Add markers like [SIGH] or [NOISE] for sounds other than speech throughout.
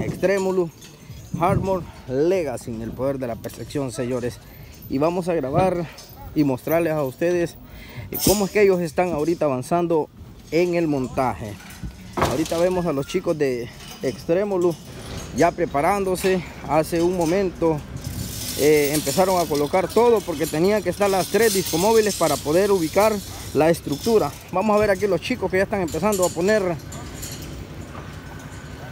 Extremulus Hardmore Legacy, el poder de la percepción, señores. Y vamos a grabar y mostrarles a ustedes cómo es que ellos están ahorita avanzando en el montaje. Ahorita vemos a los chicos de Extremulus ya preparándose. Hace un momento eh, empezaron a colocar todo porque tenían que estar las tres discomóviles para poder ubicar la estructura. Vamos a ver aquí los chicos que ya están empezando a poner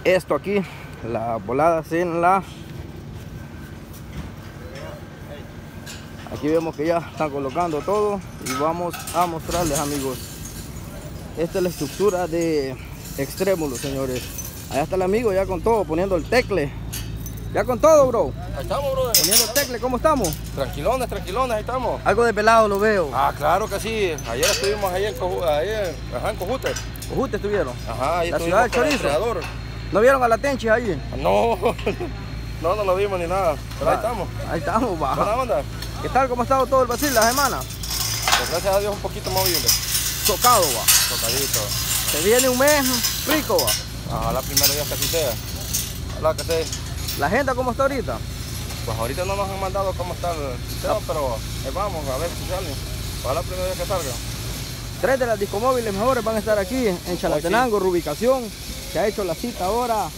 esto aquí, las voladas en la... Aquí vemos que ya están colocando todo y vamos a mostrarles amigos. Esta es la estructura de Extrémulos, señores. Allá está el amigo ya con todo, poniendo el tecle. Ya con todo, bro. Ahí estamos, bro. Poniendo el tecle, ¿cómo estamos? Tranquilones, tranquilones, ahí estamos. Algo de pelado lo veo. Ah, claro que sí. Ayer estuvimos ahí en, Coju ahí en, ajá, en Cojute. Cojute estuvieron. Ajá, ahí La ciudad del chorizo. ¿No vieron a la Tenchi ahí? No, [LAUGHS] no, no lo vimos ni nada. Pero ahí estamos. Ahí estamos, Buena va. onda. ¿Qué tal? ¿Cómo ha estado todo el Brasil la semana? Pues gracias a Dios un poquito movible. Tocado, va. Tocadito. Se viene un mes rico, va. Ojalá primero día que así sea. Ojalá que esté. ¿La agenda cómo está ahorita? Pues ahorita no nos han mandado cómo está el sistema, pero ahí vamos a ver si sale. Ojalá primero día que salga. Tres de las discomóviles mejores van a estar aquí en Chalatenango, Rubicación. Se ha hecho la cita ahora.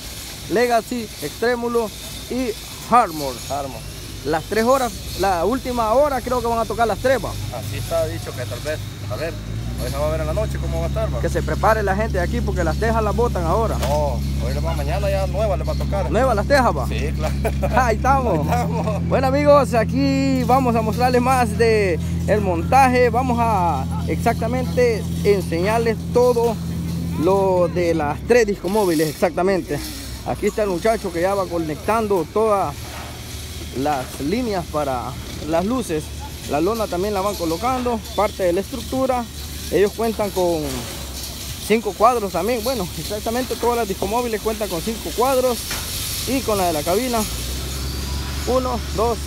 Legacy, Extrémulo y Hardmore. Armo. Las tres horas, la última hora creo que van a tocar las tres, va. Así está dicho que tal vez, a ver, hoy se va a ver en la noche cómo va a estar. va. Que se prepare la gente de aquí porque las tejas las botan ahora. No, hoy va mañana ya nueva le va a tocar. Nuevas las tejas, va. Sí, claro. [LAUGHS] Ahí estamos. estamos. Bueno amigos, aquí vamos a mostrarles más de el montaje. Vamos a exactamente enseñarles todo lo de las tres discomóviles exactamente. Aquí está el muchacho que ya va conectando todas las líneas para las luces. La lona también la van colocando, parte de la estructura. Ellos cuentan con cinco cuadros también. Bueno, exactamente todas las discomóviles cuentan con cinco cuadros y con la de la cabina 1, 2,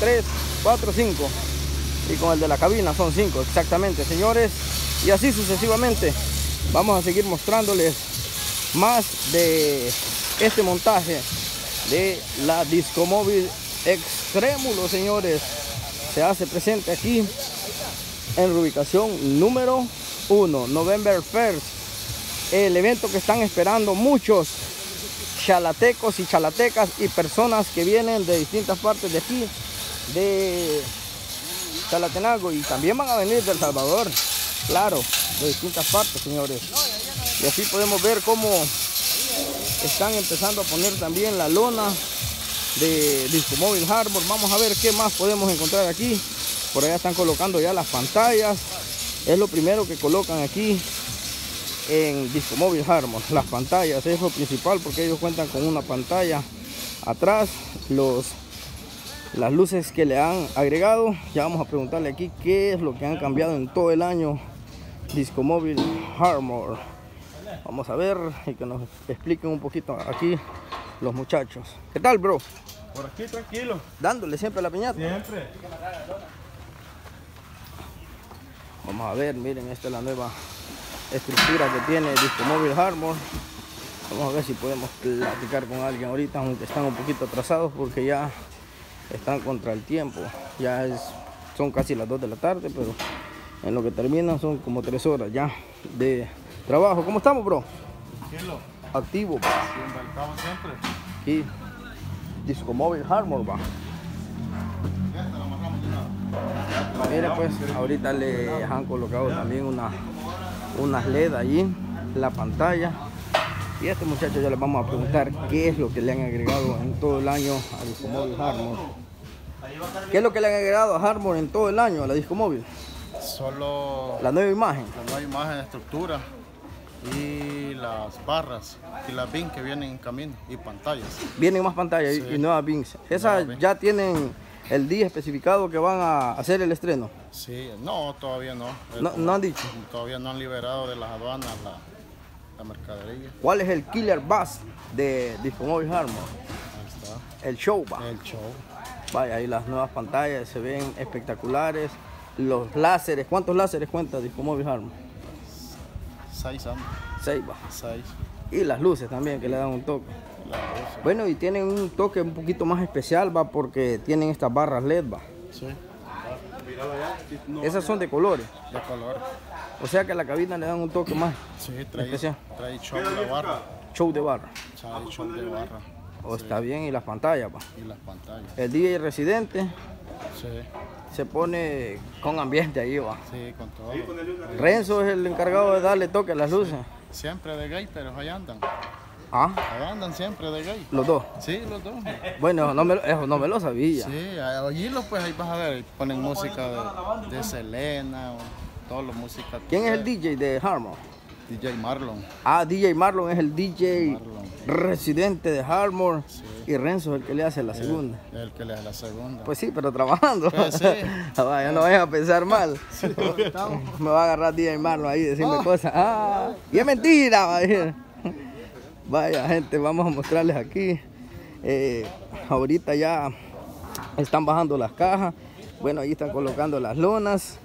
3, 4, 5. Y con el de la cabina son 5, exactamente, señores. Y así sucesivamente. Vamos a seguir mostrándoles más de este montaje de la Discomóvil Extrémulo, señores. Se hace presente aquí en la ubicación número 1, November 1st. El evento que están esperando muchos chalatecos y chalatecas y personas que vienen de distintas partes de aquí, de Chalatenango y también van a venir de Salvador, claro, de distintas partes, señores. Y así podemos ver cómo están empezando a poner también la lona de Discomóvil Harbor. Vamos a ver qué más podemos encontrar aquí. Por allá están colocando ya las pantallas. Es lo primero que colocan aquí en Discomóvil Harmon. Las pantallas es lo principal porque ellos cuentan con una pantalla atrás. Los, las luces que le han agregado. Ya vamos a preguntarle aquí qué es lo que han cambiado en todo el año Discomóvil Harmon. Vamos a ver y que nos expliquen un poquito aquí los muchachos. ¿Qué tal, bro? Por aquí tranquilo, Dándole siempre la piñata. siempre. Vamos a ver, miren, esta es la nueva estructura que tiene Discomóvil Harbor. Vamos a ver si podemos platicar con alguien ahorita, aunque están un poquito atrasados porque ya están contra el tiempo. Ya es, son casi las 2 de la tarde, pero en lo que terminan son como 3 horas ya de trabajo. ¿Cómo estamos, bro? Tranquilo, Activo, siempre. Aquí, Discomóvil Harbor, va. Mire pues, ahorita le han colocado también una, unas LED allí, la pantalla. Y a este muchacho ya les vamos a preguntar qué es lo que le han agregado en todo el año a Discomóvil Harmon. ¿Qué es lo que le han agregado a Harmon en todo el año a la Discomóvil? Solo La nueva imagen. la nueva imagen, estructura y las barras y las BIN que vienen en camino y pantallas. Vienen más pantallas y- Sí. y nuevas Bings. Esas ya tienen el día especificado que van a hacer el estreno. Sí, no, todavía no. No, no han dicho. Todavía no han liberado de las aduanas la, la mercadería. ¿Cuál es el killer bus de Discomóvil Harmon? Ahí está. El show va. El show. Vaya, ahí las nuevas pantallas se ven espectaculares. Los láseres, ¿cuántos láseres cuenta Discomóvil Harmon? Seis años. Seis va. Seis. Y las luces también que le dan un toque. las luces. Bueno, y tienen un toque un poquito más especial, va, porque tienen estas barras LED, va. Sí, Esas son de colores. de color. O sea que a la cabina le dan un toque más Sí, trae, Especial. trae show de barra. show de barra. Trae show de barra. O está bien, y las pantallas, va. Y las pantallas. El DJ residente Sí, se pone con ambiente ahí, va. sí, con todo. Renzo es el encargado de darle toque a las luces. Siempre de gay, pero ahí andan. Ah, Ahí andan siempre de gay. los dos. Sí, los dos. Bueno, no me, lo- eso no me lo sabía. Sí, a oírlos pues ahí vas a ver, ponen música de, de Selena, o toda la música. ¿Quién es el DJ de Harmon? DJ Marlon. Ah, DJ Marlon es el DJ Marlon. residente de Harmon. Sí. Y Renzo es el que le hace la segunda. El que le da la segunda. Pues sí, pero trabajando. Pues sí. [LAUGHS] Ah, Vaya, no vayan a pensar mal. [LAUGHS] Me va a agarrar DJ Marlon ahí y decirme cosas. Ah, y es mentira. [LAUGHS] Vaya, gente, vamos a mostrarles aquí. Eh, ahorita ya están bajando las cajas. Bueno, ahí están colocando las lonas.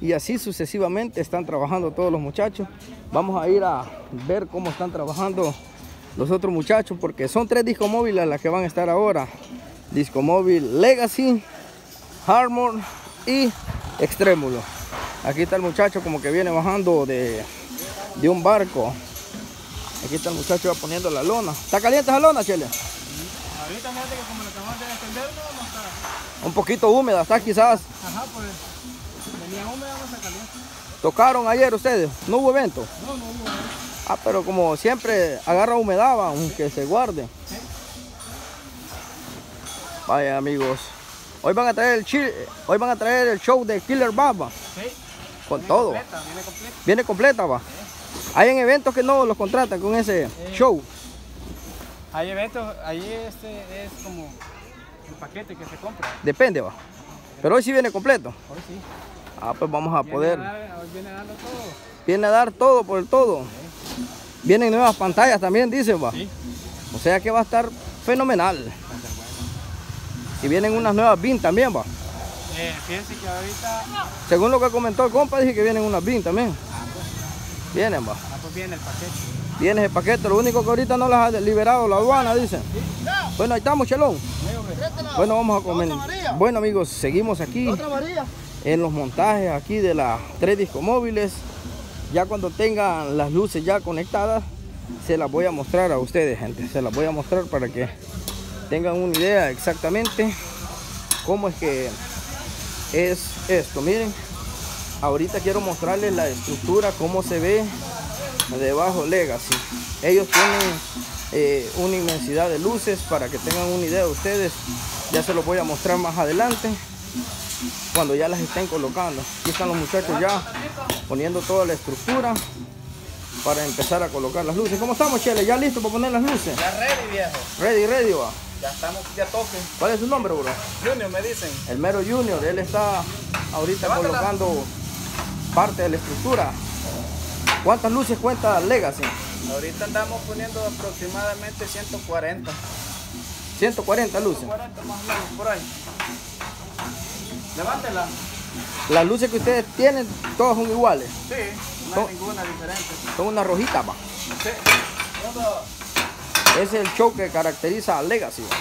Y así sucesivamente están trabajando todos los muchachos. Vamos a ir a ver cómo están trabajando los otros muchachos. Porque son tres discos móviles las que van a estar ahora. Disco móvil Legacy, Harmon y Extrémulo. Aquí está el muchacho como que viene bajando de, de un barco. Aquí está el muchacho ya poniendo la lona. ¿Está caliente esa lona, Chele? Ahorita que como lo acabamos de no, está. Un poquito húmeda, está quizás. Ajá, pues venía húmeda, caliente. ¿Tocaron ayer ustedes? ¿No hubo evento? No, no, no. Ah, pero como siempre agarra humedad, va, aunque se guarde. Vaya amigos. Hoy van a traer el chi- hoy van a traer el show de Killer Baba. Sí, Con todo. completa, viene completa. Viene completa, va. Hay en eventos que no los contratan con ese show. Hay eventos, ahí este es como el paquete que se compra. Depende, va. Pero hoy sí viene completo. Hoy sí. Ah, pues vamos a Viene poder. a dar- viene todo. Viene a dar todo por el todo. Vienen nuevas pantallas también, dicen, va. Sí. O sea que va a estar fenomenal. Y vienen unas nuevas BIN también, va. Eh, fíjense que ahorita, Según lo que comentó el compa, dije que vienen unas BIN también. Vienen, va. ah, pues viene el paquete. Viene ese paquete. Lo único que ahorita no las ha liberado la aduana, dicen. Bueno, ahí estamos, Chelón. Bueno, vamos a comer. Bueno, amigos, seguimos aquí en los montajes aquí de las tres discomóviles. Ya cuando tengan las luces ya conectadas, se las voy a mostrar a ustedes, gente. Se las voy a mostrar para que tengan una idea exactamente cómo es que es esto. Miren, ahorita quiero mostrarles la estructura, cómo se ve debajo Legacy. Ellos tienen eh, una inmensidad de luces para que tengan una idea de ustedes. Ya se los voy a mostrar más adelante cuando ya las estén colocando. Aquí están los muchachos ya poniendo toda la estructura para empezar a colocar las luces. ¿Cómo estamos, Chele? ¿Ya listo para poner las luces? Ya ready, viejo. Ready, ready, va. Ya estamos, ya toque. ¿Cuál es su nombre, bro? Junior, me dicen. El Mero Junior, él está ahorita colocando parte de la estructura. ¿Cuántas luces cuenta Legacy? Ahorita andamos poniendo aproximadamente 140. 140 luces. 40 más o menos, por ahí. Levántela. Las luces que ustedes tienen, todas son iguales. Sí, no Son- hay ninguna diferente. Son una rojita, va. Sí. Ese es el show que caracteriza a Legacy, va.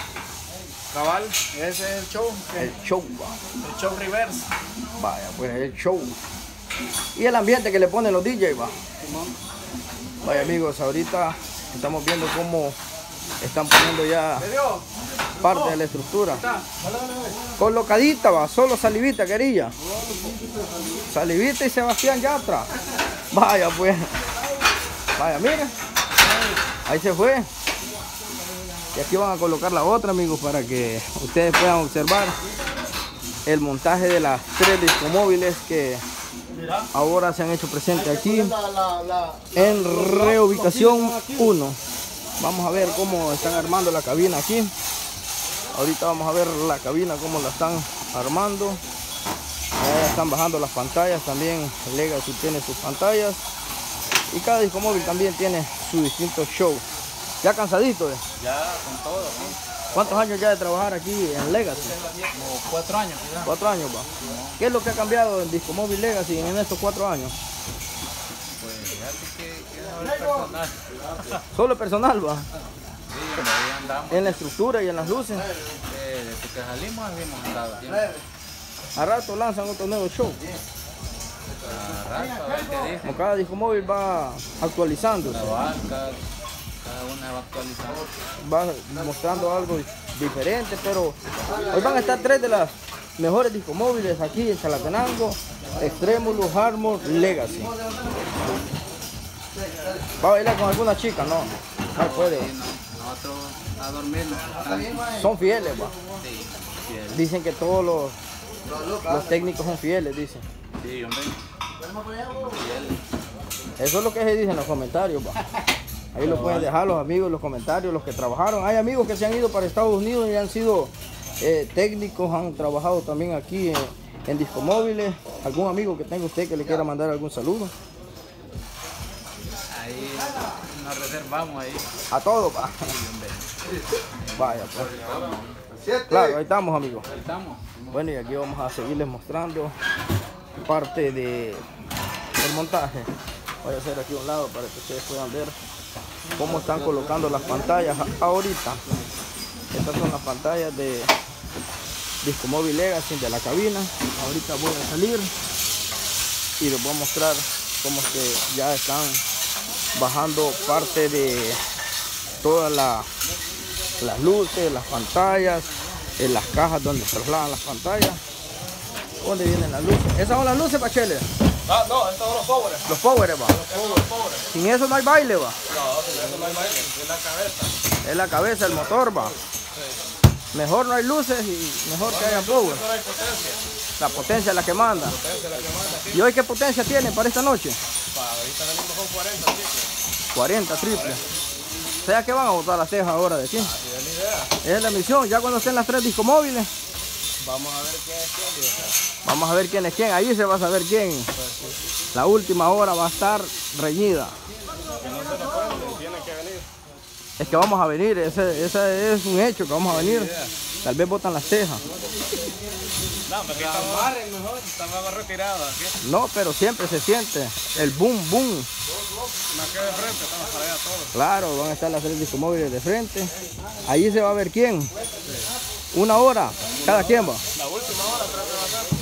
Cabal, ese es el show. que- El show, va. El show reverse. Vaya, pues el show. Y el ambiente que le ponen los DJs, va. Vaya amigos, ahorita estamos viendo cómo están poniendo ya ¿Te dio? Parte de la estructura. Colocadita, va, solo salivita quería. Salivita y Sebastián Yatra. Vaya pues. Vaya, mira. Ahí se fue. Y aquí van a colocar la otra, amigos, para que ustedes puedan observar el montaje de las tres discomóviles que ahora se han hecho presentes aquí en reubicación 1. Vamos a ver cómo están armando la cabina aquí. Ahorita vamos a ver la cabina cómo la están armando. Ahora están bajando las pantallas también. Legacy tiene sus pantallas. Y cada disco móvil también tiene su distinto show. Ya cansadito, ¿eh? Ya, con todo, ¿sí? ¿Cuántos años ya de trabajar aquí en Legacy? Como cuatro años. Cuatro años, va. ¿Qué es lo que ha cambiado en Disco Móvil Legacy en estos cuatro años? Pues fíjate que, no personal. Solo personal, va. Hombre, ahí andamos. en la estructura y en las luces. Eh, desde que salimos así hemos andado siempre. A rato lanzan otro nuevo show. A rato, a ver qué dicen. Como cada disco móvil va actualizándose, Cabal, cada, cada una va actualizando. va mostrando algo diferente, pero hoy van a estar tres de las mejores discos móviles aquí en Chalatenango, Extremulus, Armor, Legacy. ¿Va a bailar con alguna chica? No, no puede. Nosotros a dormirnos. Son fieles, va. Sí. Dicen que todos los, los técnicos son fieles, dicen. Sí, hombre. Fiel. Eso es lo que se dice en los comentarios, va. Ahí lo pueden dejar los amigos en los comentarios, los que trabajaron. Hay amigos que se han ido para Estados Unidos y han sido eh, técnicos, han trabajado también aquí en, en discomóviles. ¿Algún amigo que tenga usted que le quiera mandar algún saludo? Ahí nos reservamos ahí. A. Sí, hombre. Vaya, pues. Claro, ahí estamos, amigos. Ahí estamos. Bueno, y aquí vamos a seguirles mostrando parte de, del montaje. Voy a hacer aquí a un lado para que ustedes puedan ver cómo están colocando las pantallas ahorita. Estas son las pantallas de Disco Móvil Legacy de la cabina. Ahorita voy a salir y les voy a mostrar cómo es que ya están bajando parte de todas la- las luces, las pantallas, en las cajas donde se trasladan las pantallas. ¿Dónde vienen las luces? ¿Esas son las luces, Bachelet? Ah, no, estos son los pobres. Los powers, va. Sin eso no hay baile, va. No, si eso no hay baile, es la cabeza. Es la cabeza, el motor, va. Mejor no hay luces y mejor que haya power. No hay potencia. La potencia es la que manda. Potencia es la que manda. ¿Y hoy qué potencia tienen para esta noche? Para ahorita venimos con 40 chicos. 40 triple. O sea que van a botar las cejas ahora de aquí. Así es la idea. Es la misión. Ya cuando estén las tres discomóviles, Vamos a ver quién es quién. Vamos a ver quién es quién. Ahí se va a saber quién. La última hora va a estar reñida. Que no se nos prende, tiene que venir. Es que vamos a venir, ese, ese es un hecho que vamos a venir. Tal vez botan las cejas. No, porque estamos barren mejor. Estamos más retirados. aquí. No, pero siempre se siente el boom, boom. Más que de frente, estamos para allá todos. Claro, van a estar las tres discomóviles de frente. Ahí se va a ver quién. Una hora, cada quien va. La última hora creo que va a ser.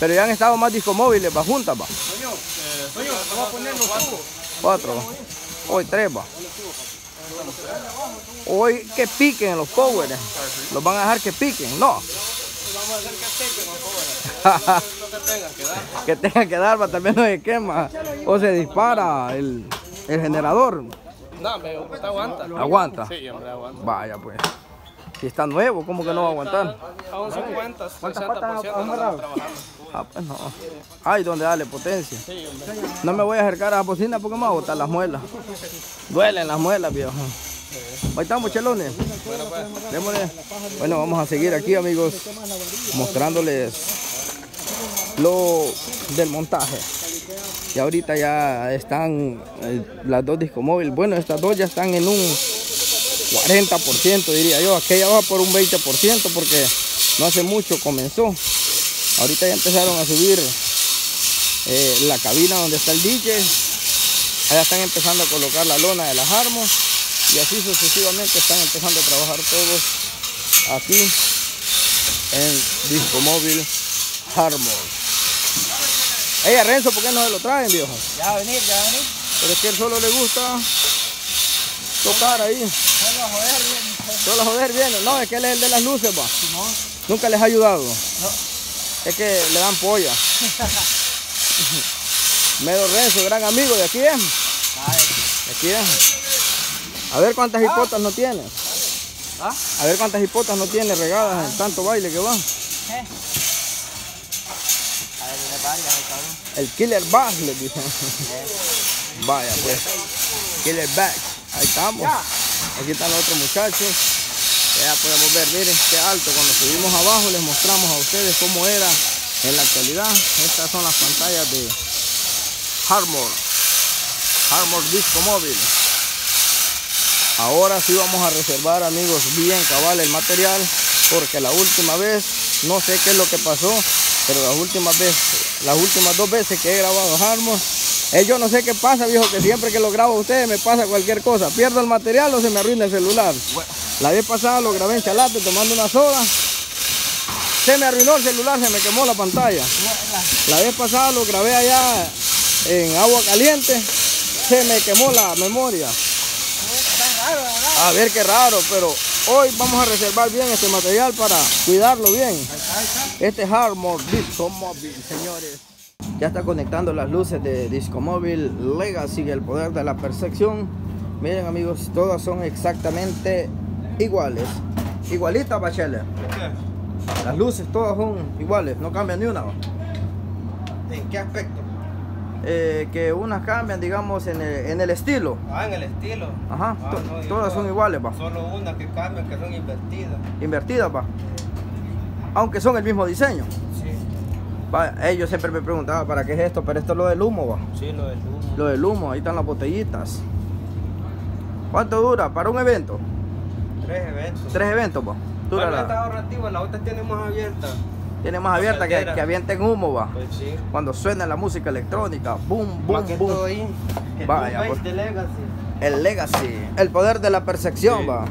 Pero ya han estado más discomóviles, va juntas, va. Sueño, eh, vamos a poner los. Cuatro, va. Hoy tres, va. Hoy que piquen los powers. Los van a dejar que piquen, no. Vamos a hacer que [LAUGHS] que que dar. que tenga que dar, tal vez no se quema o se dispara el, el generador. No, me aguanta. Aguanta. Sí, hombre, aguanta. Vaya, pues. Si está nuevo, ¿cómo que no va a aguantar? A un 50, ¿Cuántas 60% patas no ha estamos amarrado? trabajando. Ah, pues no. Ay, donde dale potencia. No me voy a acercar a la bocina porque me va a botar las muelas. Duelen las muelas, viejo. Ahí estamos, chelones. Bueno, vamos a seguir aquí, amigos, mostrándoles lo del montaje. Y ahorita ya están eh, las dos discomóviles. Bueno, estas dos ya están en un 40%, diría yo. Aquella va por un 20% porque no hace mucho comenzó. Ahorita ya empezaron a subir eh, la cabina donde está el DJ. Allá están empezando a colocar la lona de las armas. Y así sucesivamente están empezando a trabajar todos aquí en Disco Móvil Harmon. Ey, a Renzo, ¿por qué no se lo traen, viejo? Ya va a venir, ya va a venir. Pero es que él solo le gusta tocar ahí. Solo a joder, bien. Solo a joder viene. No, es que él es el de las luces, va. Nunca les ha ayudado. Es que le dan polla. [LAUGHS] Medo Renzo, gran amigo de aquí. De aquí es. A ver cuántas hipotas no tiene. ¿Ah? A ver cuántas hipotas no tiene regadas en tanto baile que va. A ver, tiene varias, el cabrón. El Killer Bass le dicen. Vaya pues. Killer Bass. Ahí estamos. Aquí están los otros muchachos. Ya podemos ver, miren qué alto. Cuando subimos abajo les mostramos a ustedes cómo era en la actualidad. Estas son las pantallas de Harmor. Harmor Disco Móvil. Ahora sí vamos a reservar amigos bien cabal el material porque la última vez no sé qué es lo que pasó pero las últimas veces las últimas dos veces que he grabado Harmon Eh, yo no sé qué pasa, viejo, que siempre que lo grabo a ustedes me pasa cualquier cosa. Pierdo el material o se me arruina el celular. La vez pasada lo grabé en Chalate tomando una soda. Se me arruinó el celular, se me quemó la pantalla. La vez pasada lo grabé allá en agua caliente. Se me quemó la memoria. A ver qué raro, pero hoy vamos a reservar bien este material para cuidarlo bien. Este Hardmore Disco Móvil, señores. Ya está conectando las luces de Disco Móvil Legacy, el poder de la percepción. Miren amigos, todas son exactamente iguales. Igualitas, Bachelet. Las luces todas son iguales, no cambian ni una. ¿En qué aspecto? Eh, que unas cambian, digamos, en el, en el estilo. Ah, en el estilo. Ajá, Ah, no, todas son iguales, va. Solo una que cambia, que son invertidas. Invertidas, va. Aunque son el mismo diseño. Sí, Va, ellos siempre me preguntaban, ¿para qué es esto? Pero esto es lo del humo, va. sí, lo del humo. Lo del humo, ahí están las botellitas. ¿Cuánto dura para un evento? Tres eventos. Tres eventos, va. Dura Bueno, la- está ahorrativa, la otra tiene más abierta. Tiene más abierta que, avienten humo, va. Pues sí. Cuando suena la música electrónica, boom, boom, que boom. todo ahí. El Vaya, Boom pues. Legacy. El Legacy, el poder de la percepción, Sí. va.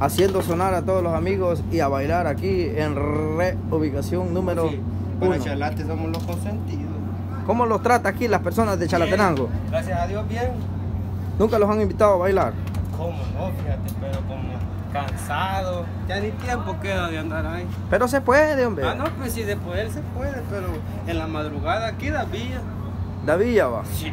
Haciendo sonar a todos los amigos y a bailar aquí en reubicación número Sí. Para uno. Chalate somos los consentidos. ¿Cómo los trata aquí las personas de Chalatenango? Bien. Gracias a Dios, bien. Nunca los han invitado a bailar. ¿Cómo no? Fíjate, pero como cansado. Ya ni tiempo queda de andar ahí. Pero se puede, hombre. Ah, no, pues sí, de poder se puede, pero en la madrugada aquí da vía. David ya va. Sí.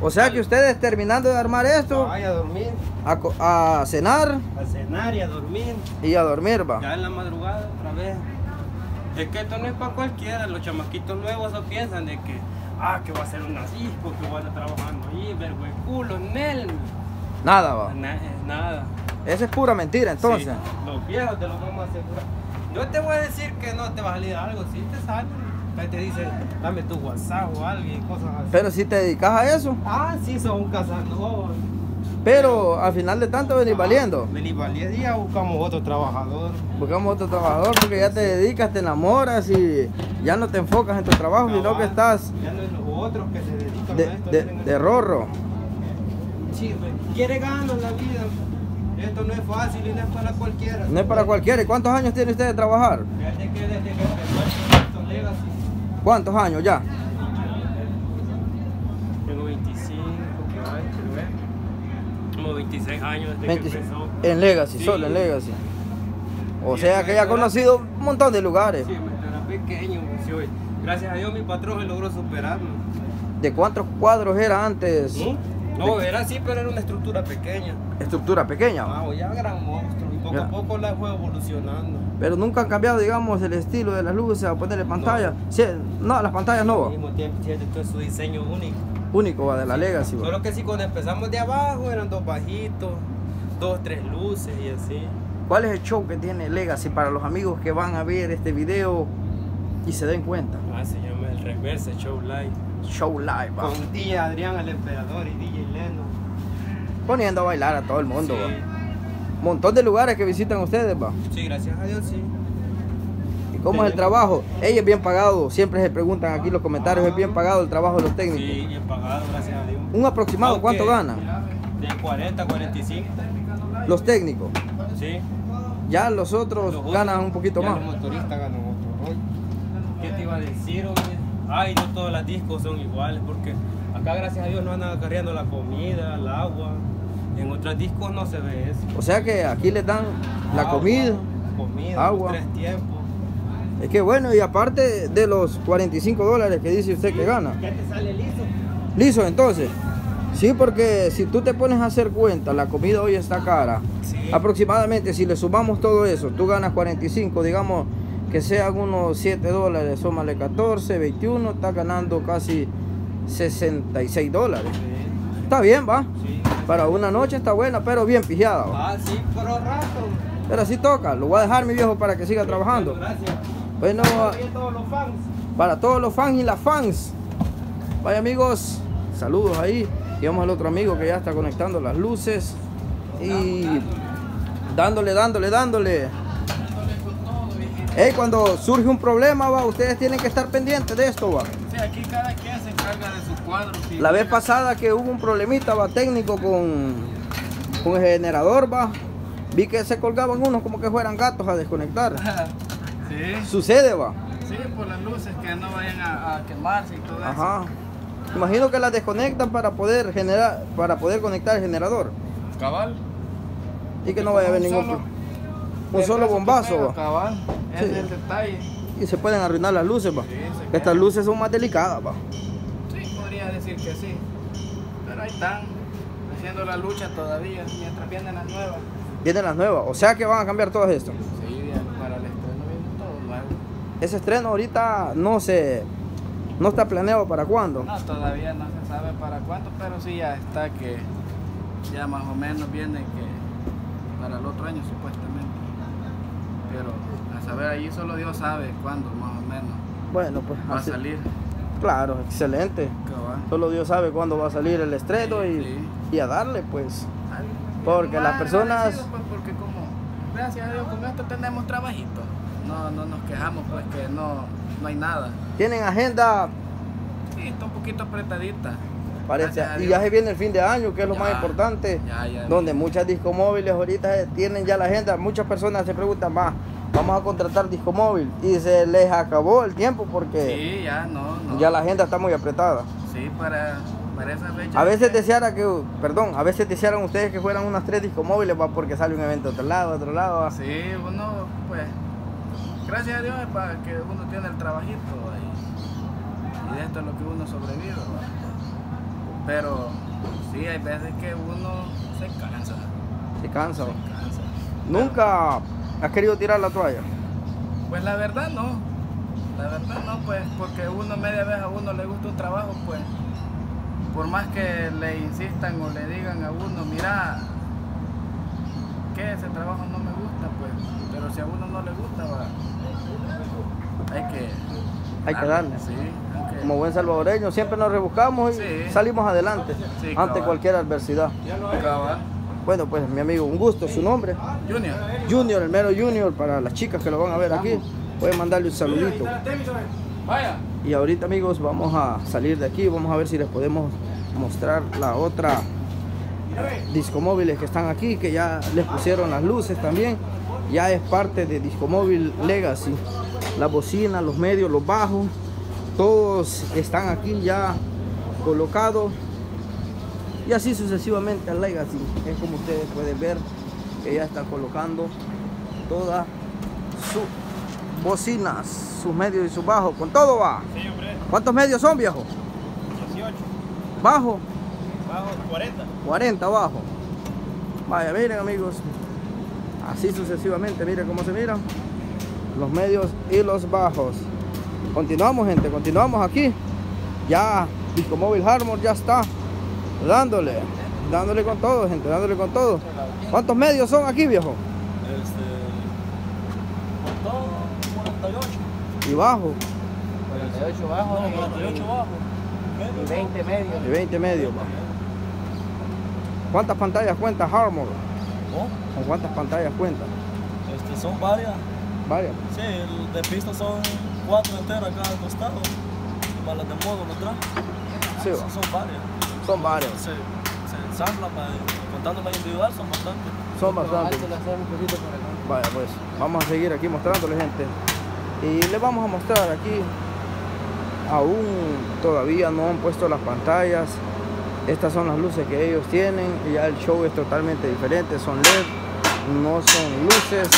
O sea que ustedes terminando de armar esto, Vaya a dormir, a, cenar a cenar y a dormir. y a dormir, va. Ya en la madrugada otra vez. Es que esto no es para cualquiera. Los chamaquitos nuevos no piensan de que, ah, que va a ser una disco, que voy a estar trabajando ahí, vergüenculo, Nel. Nada, va. Na- eh, nada. Esa es pura mentira, entonces. Sí, los viejos te lo vamos a asegurar. Yo te voy a decir que no te va a salir algo, si te sale. Ahí te dice, dame tu WhatsApp o algo y cosas así. Pero si te dedicas a eso, ah, sí, son un cazador. pero al final de tanto venís valiendo. Vení valiente y ya buscamos otro trabajador. Buscamos otro trabajador porque ya te dedicas, te enamoras y ya no te enfocas en tu trabajo, sino que estás Ya no es los otros que se dedican de, a esto. de rorro. Sí, pues, quiere ganar la vida. Esto no es fácil y no es para cualquiera. No es para cualquiera. ¿Y cuántos años tiene usted de trabajar? Fíjate que desde que empezó el Legacy, ¿Cuántos años ya? tengo 25, que hay, quiero ver. Como 26 años desde 25. que empezó. En Legacy, Sí. solo en Legacy. O Y sea que ya ha era- conocido un montón de lugares. Sí, pues, era pequeño. pues, sí. Gracias a Dios mi patrón logró superarme. ¿De cuántos cuadros era antes? ¿Mm? No, era así, pero era una estructura pequeña. Estructura pequeña. Ah, ya gran monstruo. Y poco Ya. a poco la fue evolucionando. Pero nunca han cambiado, digamos, el estilo de las luces a ponerle pantalla. Sí, no, las pantallas no. Al mismo tiempo tiene todo su diseño único. Único va de la Legacy. va. Solo que sí, cuando empezamos de abajo eran dos bajitos, dos, tres luces y así. ¿Cuál es el show que tiene Legacy para los amigos que van a ver este video y se den cuenta? Ah, se llama el Reverse Show Live. Show live, va. Con DJ Adrián el Emperador y DJ Leno. Poniendo a bailar a todo el mundo. Sí. va. Montón de lugares que visitan ustedes, va. Sí, gracias a Dios, sí. ¿Y cómo es el trabajo? Ella es bien pagado. Siempre se preguntan aquí en los comentarios, ¿es bien pagado el trabajo de los técnicos? Sí, bien pagado, gracias a Dios. Un aproximado, Aunque ¿cuánto ganan De 40 a 45. los técnicos? Sí. Ya los otros Los otros, ganan un poquito ya más. Los motoristas ganan otro. ¿Qué te iba a decir, hombre? Ay, no todas las discos son iguales, porque acá, gracias a Dios, no andan acarreando la comida, el agua. En otros discos no se ve eso. O sea que aquí les dan la Agua, comida. comida, agua. tres tiempos. Es que bueno, y aparte de los 45 dólares que dice usted que gana. ¿Qué te sale liso? Listo, entonces. Sí, porque si tú te pones a hacer cuenta, la comida hoy está cara. Sí. Aproximadamente, si le sumamos todo eso, tú ganas 45, digamos que sean unos 7 dólares, súmale 14, 21, estás ganando casi 66 dólares. Sí, Está bien, va. sí. Para una noche está buena, pero bien pijada. va. Ah, sí, pero rato. Pero así toca, lo voy a dejar mi viejo para que siga trabajando. Gracias. Bueno, Oye, todos los fans. para todos los fans y las fans. Vaya amigos, saludos ahí. Y vamos al otro amigo que ya está conectando las luces. Y dándole, dándole, dándole. Ey, cuando surge un problema, va, ustedes tienen que estar pendientes de esto, va. Sí, aquí cada quien se encarga de su cuadro. La vez pasada que hubo un problemita va técnico con, con el generador va. Vi que se colgaban unos como que fueran gatos a desconectar. [LAUGHS] Sí, Sucede va. sí, por las luces que no vayan a, a quemarse y todo eso. Ajá. Imagino que las desconectan para poder generar, para poder conectar el generador. Cabal. Y que no vaya a haber ningún solo- pro- un solo bombazo va. Cabal, ese Sí. es el detalle. Y se pueden arruinar las luces va. Sí, Estas luces son más delicadas va. Sí, podría decir que sí. Pero ahí están, haciendo la lucha todavía, mientras vienen las nuevas. Vienen las nuevas. O sea que van a cambiar todas estas. Sí, para el estreno viene todo nuevo. Ese estreno ahorita no se no está planeado para cuándo. No, todavía no se sabe para cuánto, pero sí ya está que ya más o menos viene que para el otro año supuestamente. Pero a saber, allí solo Dios sabe cuándo más o menos Bueno, pues va a salir. Claro, excelente. Solo Dios sabe cuándo va a salir el estreno y, Sí. y a darle pues. Porque las personas- pues, porque como, gracias a Dios, con esto tenemos trabajito. No, no nos quejamos, pues que no, no hay nada. Tienen agenda Sí, está un poquito apretadita. Parece, a y ya se viene el fin de año, que es lo Ya, más importante, ya, ya. donde muchas discomóviles ahorita tienen ya la agenda, muchas personas se preguntan, más, vamos a contratar discomóvil y se les acabó el tiempo porque Sí, ya, no, no. ya la agenda está muy apretada. Sí, para, para esa fecha. A veces deseara que, perdón, a veces desearan ustedes que fueran unas tres discomóviles va porque sale un evento de otro lado, otro lado. va. Sí, uno, pues, gracias a Dios es para que uno tiene el trabajito ahí. Y de esto es lo que uno sobrevive, ¿va? Pero sí, hay veces que uno se cansa, Se cansa. se cansa. Nunca has querido tirar la toalla. Pues la verdad no, la verdad no, pues, porque uno media vez a uno le gusta un trabajo, pues, por más que le insistan o le digan a uno, mira, que ese trabajo no me gusta, pues, pero si a uno no le gusta, va, hay que... Hay que darle. Sí, Como buen salvadoreño, siempre nos rebuscamos y Sí. salimos adelante Sí, ante cualquier adversidad. Cabal. Bueno, pues mi amigo, un gusto, su nombre. Junior. Junior, el mero Junior, para las chicas que lo van a ver aquí, pueden mandarle un saludito. Y ahorita amigos, vamos a salir de aquí, vamos a ver si les podemos mostrar la otra discomóviles que están aquí, que ya les pusieron las luces también. Ya es parte de Discomóvil Legacy. La bocina, los medios, los bajos, todos están aquí ya colocados. Y así sucesivamente al Legacy. Es como ustedes pueden ver que ya están colocando todas sus bocinas, sus medios y sus bajos. Con todo va. Sí, hombre, ¿Cuántos medios son, viejo? 18, Bajo, bajo 40. 40 abajo. Vaya, miren amigos. Así sucesivamente, miren cómo se miran. Los medios y los bajos. Continuamos, gente, continuamos aquí. Ya Discomóvil Harmon ya está dándole, dándole con todo, gente, dándole con todo. ¿Cuántos medios son aquí, viejo? Este, con todo, 48. Y bajo, 48 bajo No, 48 bajo. y 20 medios. y 20 medios. ¿Cuántas pantallas cuenta Harmon? ¿No? ¿Con cuántas pantallas cuenta? Este, son varias. Varias. Sí, el de pista son cuatro enteras acá al costado. Y para las de módulo atrás. Sí. Son, son varias. Son varias. Se, se ensamblan, para- contando las individual, son bastantes. Son bastantes. Vaya pues, vamos a seguir aquí mostrándole gente. Y les vamos a mostrar aquí, aún todavía no han puesto las pantallas. Estas son las luces que ellos tienen. Y ya el show es totalmente diferente, son LED, no son luces.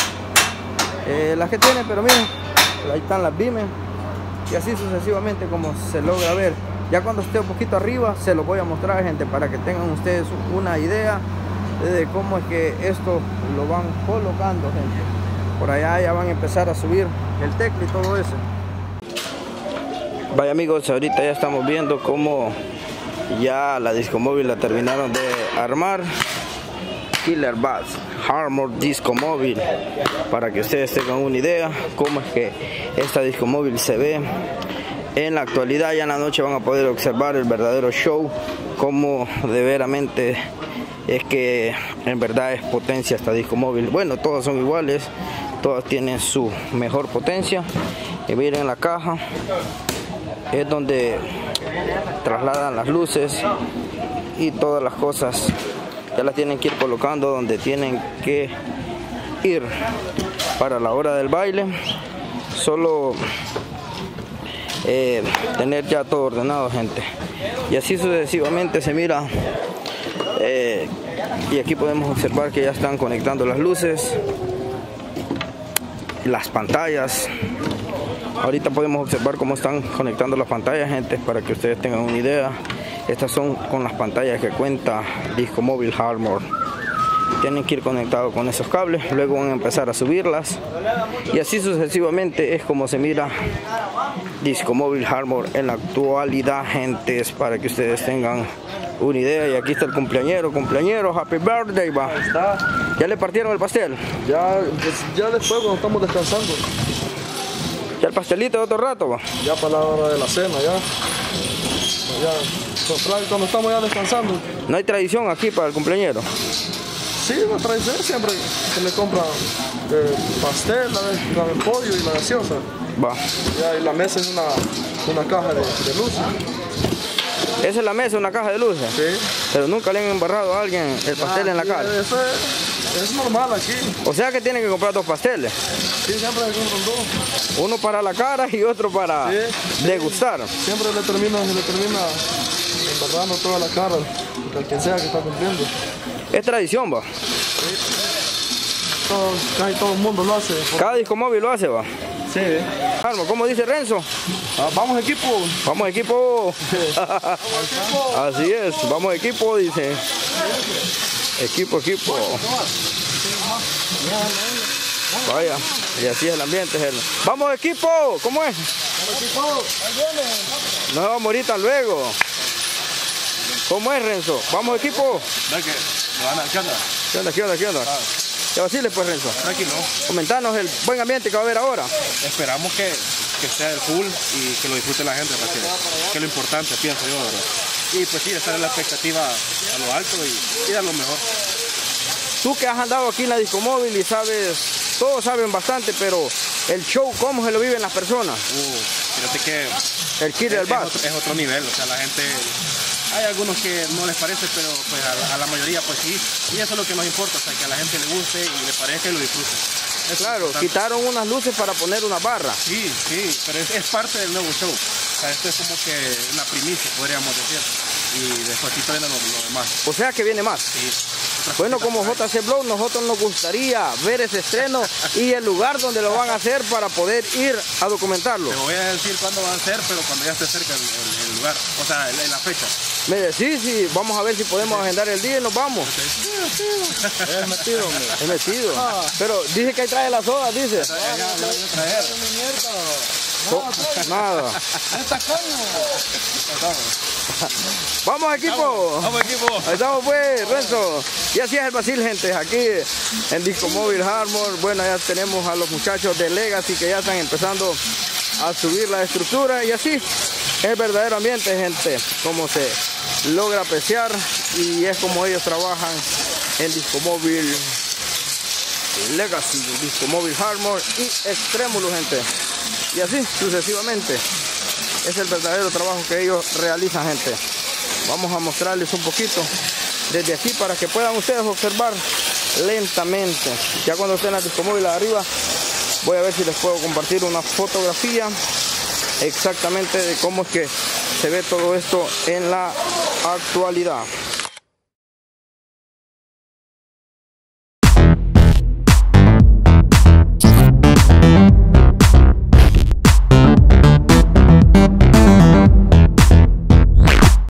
eh, las que tienen, pero miren, ahí están las BIME. Y así sucesivamente como se logra ver. Ya cuando esté un poquito arriba se lo voy a mostrar gente para que tengan ustedes una idea de cómo es que esto lo van colocando gente. Por allá ya van a empezar a subir el teclado y todo eso. Vaya amigos, ahorita ya estamos viendo cómo ya la disco móvil la terminaron de armar. Killer Bass Harmor Disco Móvil para que ustedes tengan una idea cómo es que esta disco móvil se ve. En la actualidad ya en la noche van a poder observar el verdadero show como de veramente es que en verdad es potencia esta disco móvil bueno todas son iguales todas tienen su mejor potencia. Y miren la caja es donde trasladan las luces y todas las cosas. Ya las tienen que ir colocando donde tienen que ir para la hora del baile. Solo eh, tener ya todo ordenado, gente. Y así sucesivamente se mira. eh, y aquí podemos observar que ya están conectando las luces, las pantallas. Ahorita podemos observar cómo están conectando las pantallas, gente, para que ustedes tengan una idea. Estas son con las pantallas que cuenta Disco Móvil Hardmore. Tienen que ir conectados con esos cables, luego van a empezar a subirlas y así sucesivamente es como se mira Disco Móvil Hardmore en la actualidad, gente, es para que ustedes tengan una idea. Y aquí está el cumpleañero, cumpleañero, happy birthday, va. ¿Ya le partieron el pastel? Ya, pues, ya después cuando estamos descansando, ¿Ya el pastelito de otro rato, va? ya para la hora de la cena, ya. Ya, cuando estamos ya descansando. No hay tradición aquí para el cumpleañero. Sí, la tradición siempre se le compra eh, pastel, la de, la de pollo y la gaseosa. Va. Ya, y la mesa es una, una caja de, de luz. Esa es la mesa, una caja de luces. Sí. Pero nunca le han embarrado a alguien el pastel en la Ah, cara. Eso es, es normal aquí. O sea que tienen que comprar dos pasteles. Sí, siempre le compran dos. Uno para la cara y otro para Sí. degustar. Siempre le termina, le termina toda la cara del quien sea que está cumpliendo. Es tradición, va. Todo, casi todo el mundo lo hace. Cada disco móvil lo hace, va. Sí. ¿cómo dice Renzo? Ah, vamos equipo. Vamos equipo. [LAUGHS] Así es, vamos equipo, dice. Equipo, equipo. Vaya, y así es el ambiente, Germán. Vamos equipo, ¿cómo es? Vamos a morir tan luego. ¿Cómo es, Renzo? Vamos equipo. ¿Qué onda? ¿Qué onda, qué onda, qué onda? Ya vacile pues, Renzo. Tranquilo. Comentanos el buen ambiente que va a haber ahora. Esperamos que, que sea el full y que lo disfrute la gente, que es lo importante, pienso yo, ¿verdad? Y pues sí, estar en la expectativa a lo alto y, y dar lo mejor. Tú que has andado aquí en la disco móvil y sabes, todos saben bastante, pero el show, ¿cómo se lo viven las personas? Uh, fíjate que El es, Bass. otro, es otro nivel, o sea, la gente, hay algunos que no les parece, pero pues a la, a la mayoría pues sí, y eso es lo que nos importa, o sea, que a la gente le guste y le parezca y lo disfrute. Eso Claro, quitaron unas luces para poner una barra. Sí, sí, pero es, es parte del nuevo show. O sea, esto es como que una primicia, podríamos decir. Y después aquí viene lo, lo demás. O sea que viene más. Sí. Bueno, como. JC Blog, nosotros nos gustaría ver ese estreno [LAUGHS] y el lugar donde lo van a hacer para poder ir a documentarlo. Te voy a decir cuándo van a ser, pero cuando ya esté cerca el, el- el lugar, o sea, el- la fecha. Me decís y vamos a ver si podemos agendar el día y nos vamos. Es metido, hombre. Es metido. Pero dice que ahí trae la soda, dice. Traer. So- Nada. [LAUGHS] Vamos equipo. Vamos equipo. Ahí estamos pues, Renzo. Y así es el Basil, gente. Aquí en Disco Móvil Hardmore. Bueno, ya tenemos a los muchachos de Legacy que ya están empezando a subir la estructura. Y así es verdadero ambiente, gente. Como se logra apreciar. Y es como ellos trabajan en Disco Móvil Legacy, Disco Móvil Hardmore y Extremulus, gente. Y así sucesivamente. Es el verdadero trabajo que ellos realizan, gente. Vamos a mostrarles un poquito desde aquí para que puedan ustedes observar lentamente. Ya cuando estén en la disco móvil arriba, voy a ver si les puedo compartir una fotografía exactamente de cómo es que se ve todo esto en la actualidad.